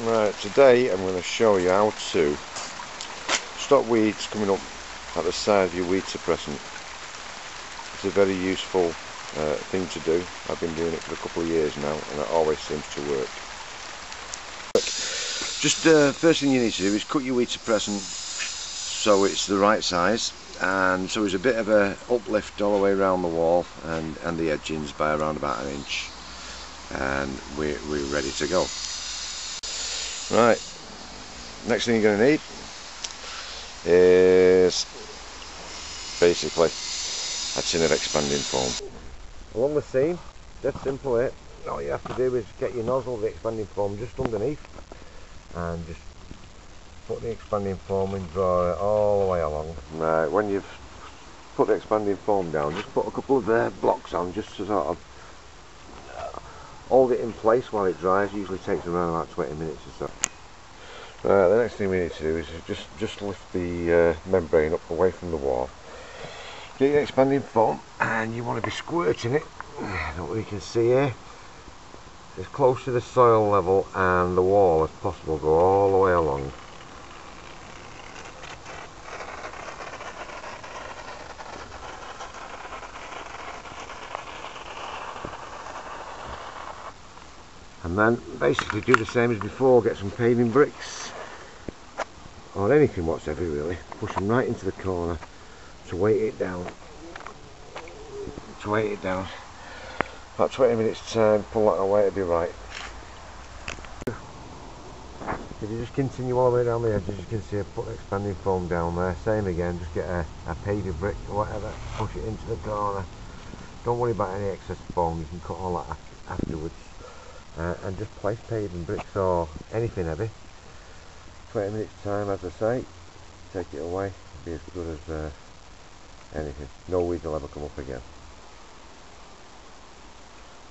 Right, today I'm going to show you how to stop weeds coming up at the side of your weed suppressant. It's a very useful uh, thing to do. I've been doing it for a couple of years now and it always seems to work. Just uh, first thing you need to do is cut your weed suppressant so it's the right size and so there's a bit of a uplift all the way around the wall and, and the edgings by around about an inch and we're, we're ready to go. Right, next thing you're going to need is basically a tin of expanding foam. Along the seam, dead simple it. All you have to do is get your nozzle of the expanding foam just underneath and just put the expanding foam and draw it all the way along. Right, when you've put the expanding foam down, just put a couple of uh, blocks on just to sort of hold it in place while it dries. Usually takes around about 20 minutes or so. Right the next thing we need to do is just just lift the uh, membrane up away from the wall. Get your expanding foam and you want to be squirting it. What we can see here. As close to the soil level and the wall as possible go all the way along and then basically do the same as before get some paving bricks or anything whatsoever really. Push them right into the corner to weight it down. To weight it down. About 20 minutes time pull that away it'll be right. If you just continue all the way down the edges you can see I put expanding foam down there. Same again just get a, a paving brick or whatever push it into the corner. Don't worry about any excess foam you can cut all that afterwards uh, and just place paving bricks or anything heavy 20 minutes time as I say. Take it away. Be as good as uh, anything. No weeds will ever come up again.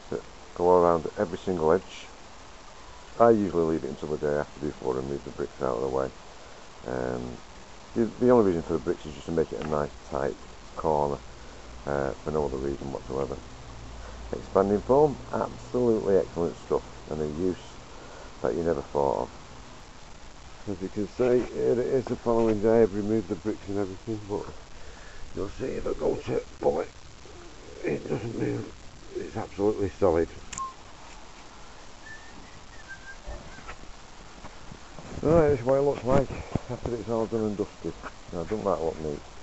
So go around every single edge. I usually leave it until the day after before I move the bricks out of the way. Um, the, the only reason for the bricks is just to make it a nice tight corner uh, for no other reason whatsoever expanding foam absolutely excellent stuff and a use that you never thought of as you can see it is the following day I've removed the bricks and everything but you'll see if I go to pull it it doesn't move it's absolutely solid Right, this is what it looks like after it's all done and dusted. Now, don't that look neat?